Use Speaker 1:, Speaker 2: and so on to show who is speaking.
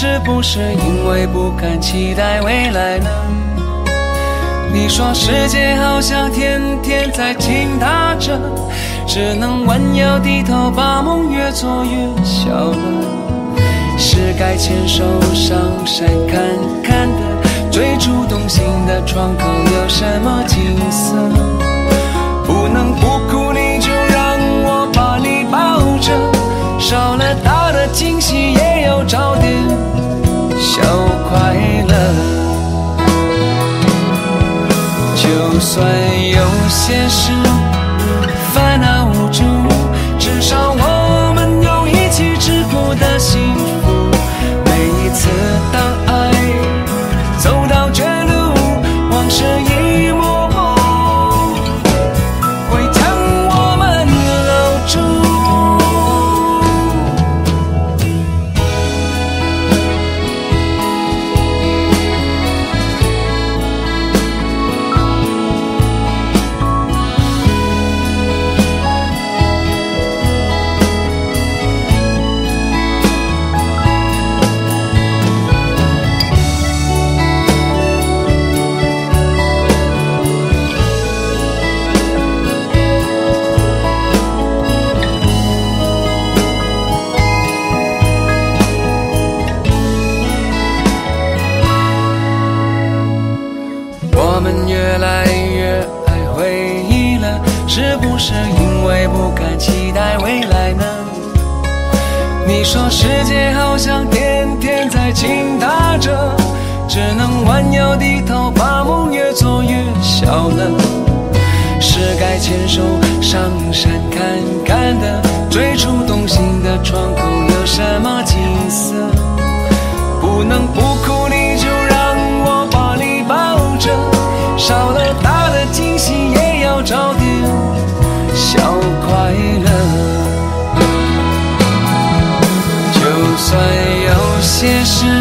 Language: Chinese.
Speaker 1: 是不是因为不敢期待未来呢？你说世界好像天天在倾塌着，只能弯腰低头，把梦越做越小了。是该牵手上山看看的，最初动心的窗口有什么景色？就算有些事烦恼无助，越来越爱回忆了，是不是因为不敢期待未来呢？你说世界好像天天在倾塌着，只能弯腰低头，把梦越做越小了。是该牵手上山的惊喜，也要找点小快乐。就算有些事